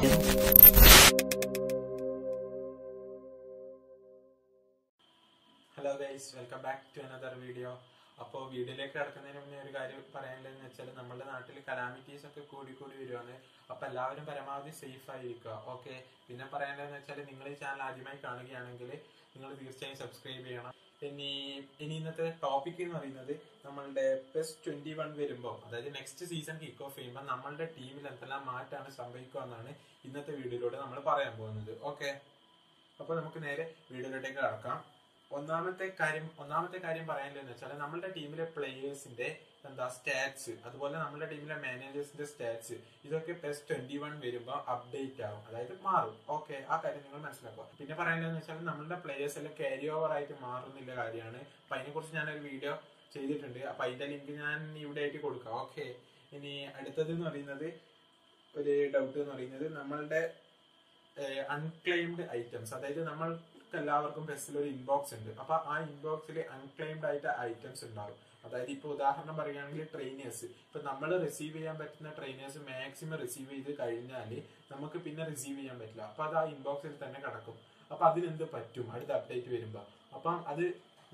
Hello guys welcome back to another video അപ്പോൾ വീഡിയോയിലേക്ക് കിടക്കുന്നതിന് മുന്നേ ഒരു കാര്യം പറയാനുള്ളതെന്ന് വെച്ചാൽ നമ്മുടെ നാട്ടിൽ കലാമിറ്റീസ് ഒക്കെ കൂടി കൂടി വരുവാണ്. അപ്പോൾ എല്ലാവരും പരമാവധി സേഫ് ആയിരിക്കുക ഓക്കെ പിന്നെ പറയാനുള്ളതെന്ന് വെച്ചാൽ നിങ്ങൾ ഈ ചാനൽ ആദ്യമായി കാണുകയാണെങ്കിൽ നിങ്ങൾ തീർച്ചയായും സബ്സ്ക്രൈബ് ചെയ്യണം. ഇനി ഇനി ഇന്നത്തെ ടോപ്പിക് എന്ന് പറയുന്നത് നമ്മളുടെ പ്ലസ് ട്വന്റി വൺ വരുമ്പോൾ അതായത് നെക്സ്റ്റ് സീസൺ കിക്ക് ഓഫ് ചെയ്യുമ്പോൾ നമ്മളുടെ ടീമിൽ എന്തെല്ലാം മാറ്റാണ് സംഭവിക്കുക എന്നാണ് ഇന്നത്തെ വീഡിയോയിലൂടെ നമ്മൾ പറയാൻ പോകുന്നത്. ഓക്കെ അപ്പോൾ നമുക്ക് നേരെ വീഡിയോയിലോട്ടേക്ക് കടക്കാം. ഒന്നാമത്തെ കാര്യം ഒന്നാമത്തെ കാര്യം പറയാനുള്ളതെന്ന് വെച്ചാൽ നമ്മുടെ ടീമിലെ പ്ലേയേഴ്സിന്റെ എന്താ സ്റ്റാറ്റ്സ് അതുപോലെ നമ്മുടെ ടീമിലെ മാനേജേഴ്സിന്റെ സ്റ്റാറ്റ്സ് ഇതൊക്കെ പ്ലസ് ട്വന്റി വൺ വരുമ്പോൾ അപ്ഡേറ്റ് ആവും അതായത് മാറും. ഓക്കെ ആ കാര്യം നിങ്ങൾ മനസ്സിലാക്കുക. പിന്നെ പറയാനുള്ളതെന്ന് വെച്ചാൽ നമ്മുടെ പ്ലേയേഴ്സ് എല്ലാം ക്യാരി ഓവർ ആയിട്ട് മാറുന്നില്ല കാര്യമാണ്. അപ്പൊ അതിനെ കുറിച്ച് ഞാനൊരു വീഡിയോ ചെയ്തിട്ടുണ്ട്. അപ്പൊ അതിന്റെ ലിങ്ക് ഞാൻ ഇവിടെ ആയിട്ട് കൊടുക്കാം. ഓക്കെ ഇനി അടുത്തത് എന്ന് പറയുന്നത് ഒരു ഡൗട്ട് എന്ന് പറയുന്നത് നമ്മളുടെ അൺക്ലെയിംഡ് ഐറ്റംസ് അതായത് നമ്മൾക്ക് എല്ലാവർക്കും ബസ്സിൽ ഒരു ഇൻബോക്സ് ഉണ്ട്. അപ്പൊ ആ ഇൻബോക്സിൽ അൺക്ലെയിംഡ് ആയിട്ട് ഐറ്റംസ് ഉണ്ടാവും അതായത് ഇപ്പൊ ഉദാഹരണം പറയുകയാണെങ്കിൽ ട്രെയിനേഴ്സ് ഇപ്പൊ നമ്മൾ റിസീവ് ചെയ്യാൻ പറ്റുന്ന ട്രെയിനേഴ്സ് മാക്സിമം റിസീവ് ചെയ്ത് കഴിഞ്ഞാൽ നമുക്ക് പിന്നെ റിസീവ് ചെയ്യാൻ പറ്റില്ല. അപ്പൊ അത് ആ ഇൻബോക്സിൽ തന്നെ കിടക്കും. അപ്പൊ അതിനെന്ത് പറ്റും? അടുത്ത അപ്ഡേറ്റ് വരുമ്പോ. അപ്പം അത്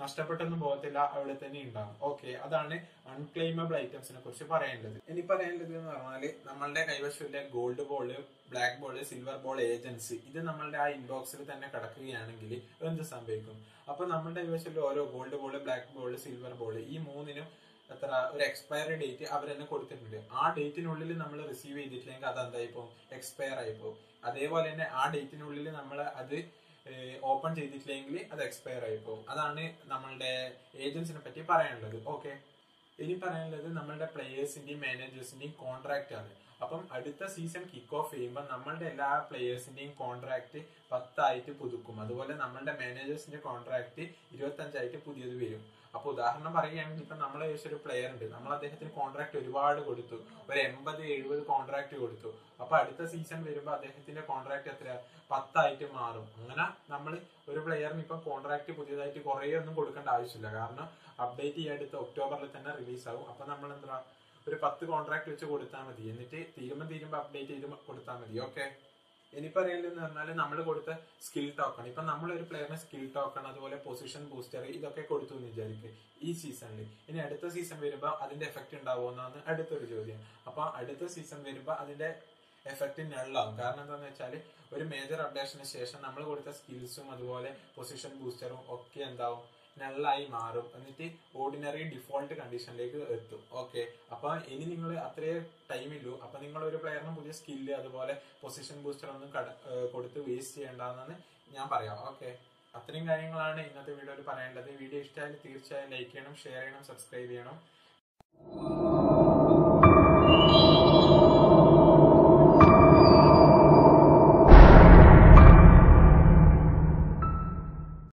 നഷ്ടപ്പെട്ടൊന്നും പോകത്തില്ല അവിടെ തന്നെ ഉണ്ടാവും. ഓക്കെ അതാണ് അൺക്ലെയിമബിൾ ഐറ്റംസിനെ കുറിച്ച് പറയേണ്ടത്. ഇനി പറയേണ്ടത് എന്ന് പറഞ്ഞാൽ നമ്മളുടെ കൈവശമുള്ള gold ball black ball silver ball agency ഇത് നമ്മളുടെ ആ ഇൻബോക്സിൽ തന്നെ കിടക്കുകയാണെങ്കിൽ എന്ത് സംഭവിക്കും? അപ്പൊ നമ്മളുടെ കൈവശമുള്ള ഓരോ gold ball black ball silver ball ഈ മൂന്നിനും എത്ര ഒരു എക്സ്പയറി ഡേറ്റ് അവർ തന്നെ കൊടുത്തിട്ടുണ്ട്. ആ ഡേറ്റിനുള്ളിൽ നമ്മൾ റിസീവ് ചെയ്തിട്ടില്ലെങ്കിൽ അത് എന്തായി പോകും? എക്സ്പയർ ആയി പോകും. അതേപോലെ തന്നെ ആ ഡേറ്റിനുള്ളിൽ നമ്മൾ അത് ഓപ്പൺ ചെയ്തിട്ടില്ലെങ്കിൽ അത് എക്സ്പയർ ആയി പോകും. അതാണ് നമ്മളുടെ ഏജൻസിനെ പറ്റി പറയാനുള്ളത്. ഓക്കെ ഇനി പറയാനുള്ളത് നമ്മളുടെ പ്ലേയേഴ്സിന്റെയും മാനേജേഴ്സിന്റെയും കോൺട്രാക്റ്റ് ആണ്. അപ്പം അടുത്ത സീസൺ കിക്ക് ഓഫ് ചെയ്യുമ്പോൾ നമ്മളുടെ എല്ലാ പ്ലേയേഴ്സിന്റെയും കോൺട്രാക്ട് പത്തായിട്ട് പുതുക്കും. അതുപോലെ നമ്മളുടെ മാനേജേഴ്സിന്റെ കോൺട്രാക്ട് ഇരുപത്തി അഞ്ചായിട്ട് പുതിയത് വരും. അപ്പൊ ഉദാഹരണം പറയുകയാണെങ്കിൽ ഇപ്പൊ നമ്മളെ ഒരു പ്ലെയർ ഉണ്ട്. നമ്മൾ അദ്ദേഹത്തിന് കോൺട്രാക്ട് ഒരുപാട് കൊടുത്തു. ഒരു എൺപത് എഴുപത് കോൺട്രാക്ട് കൊടുത്തു. അപ്പൊ അടുത്ത സീസൺ വരുമ്പോൾ അദ്ദേഹത്തിന്റെ കോൺട്രാക്ട് എത്ര പത്തായിട്ട് മാറും. അങ്ങനെ നമ്മൾ ഒരു പ്ലെയറിന് ഇപ്പൊ കോൺട്രാക്ട് പുതിയതായിട്ട് കുറേ ഒന്നും കൊടുക്കേണ്ട ആവശ്യമില്ല. കാരണം അപ്ഡേറ്റ് ചെയ്യാൻ അടുത്ത ഒക്ടോബറിൽ തന്നെ റിലീസ് ആകും അപ്പൊ നമ്മൾ എന്താ? ഒരു പത്ത് കോൺട്രാക്ട് വെച്ച് കൊടുത്താൽ മതി. എന്നിട്ട് തീരുമ്പോ തീരുമ്പോ അപ്ഡേറ്റ് ചെയ്ത് കൊടുത്താൽ മതി. ഓക്കെ ഇനി പറയുന്നതെന്ന് പറഞ്ഞാൽ നമ്മൾ കൊടുത്ത സ്കിൽ ടോക്കൺ ഇപ്പൊ നമ്മൾ ഒരു പ്ലെയറിന് സ്കിൽ ടോക്കൺ അതുപോലെ പൊസിഷൻ ബൂസ്റ്റർ ഇതൊക്കെ കൊടുത്തു എന്ന് വിചാരിക്കും ഈ സീസണിൽ ഇനി അടുത്ത സീസൺ വരുമ്പോൾ അതിന്റെ എഫക്ട് ഉണ്ടാവുമെന്നാണ് അടുത്തൊരു ചോദ്യം. അപ്പൊ അടുത്ത സീസൺ വരുമ്പോൾ അതിന്റെ എഫക്റ്റ് നള്ളാവും കാരണം എന്താണെന്ന് വെച്ചാൽ ഒരു മേജർ അപ്ഡേഷന് ശേഷം നമ്മൾ കൊടുത്ത സ്കിൽസും അതുപോലെ പൊസിഷൻ ബൂസ്റ്ററും ഒക്കെ എന്താവും? നള്ളായി മാറും. എന്നിട്ട് ഓർഡിനറി ഡിഫോൾട്ട് കണ്ടീഷനിലേക്ക് എത്തും. ഓക്കെ അപ്പൊ ഇനി നിങ്ങൾ അത്രേ ടൈമില്ലൂ അപ്പൊ നിങ്ങൾ ഒരു പ്ലെയറിന് പുതിയ സ്കില്ല് അതുപോലെ പൊസിഷൻ ബൂസ്റ്റർ ഒന്നും കൊടുത്ത് വേസ്റ്റ് ചെയ്യേണ്ടെന്നാണ് ഞാൻ പറയാം. ഓക്കെ അത്രയും കാര്യങ്ങളാണ് ഇന്നത്തെ വീഡിയോയിൽ പറയേണ്ടത്. വീഡിയോ ഇഷ്ടമായാലും തീർച്ചയായും ലൈക്ക് ചെയ്യണം ഷെയർ ചെയ്യണം സബ്സ്ക്രൈബ് ചെയ്യണം.